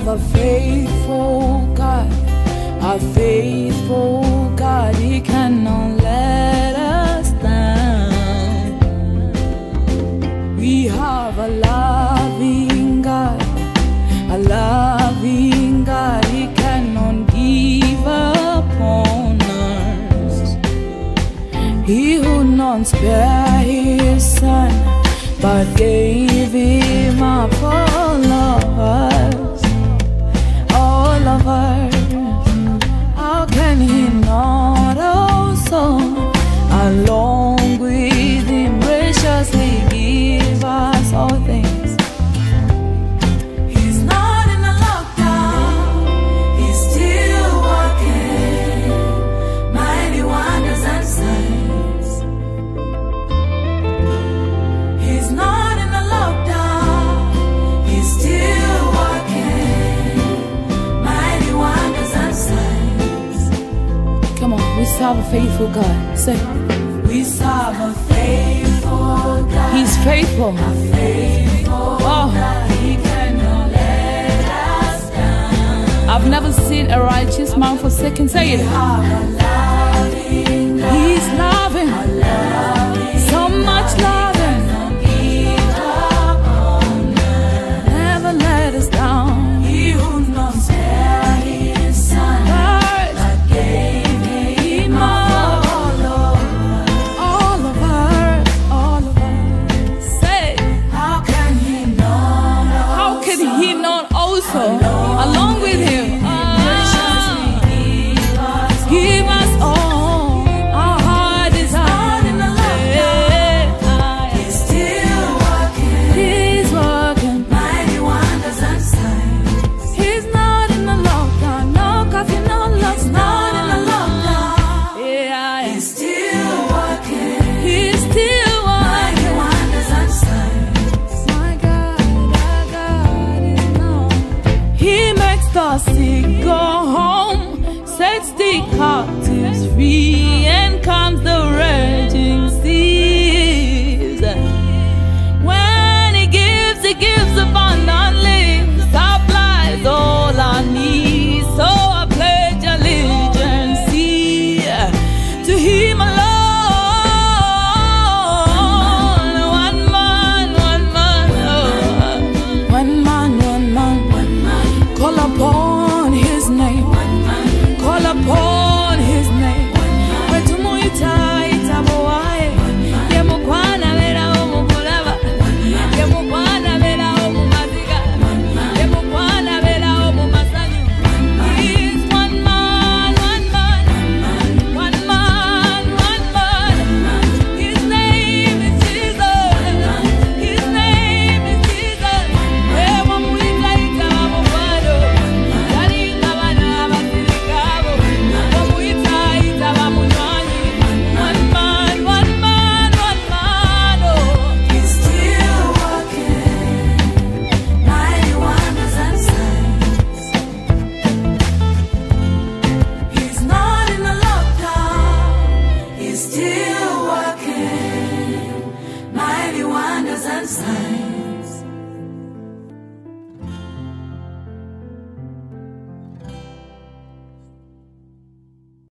of a faithful God, a faithful God, He cannot let us down. We have a loving God, a loving God, He cannot give up on us. He would not spare His Son, but gave Come on, we serve a faithful God. Say, we serve a faithful God. He's faithful. faithful oh. God. He cannot let us down. I've never seen a righteous man forsaken. Say it. soul. Darcy, go home, sets the captives free, and comes the rest. time.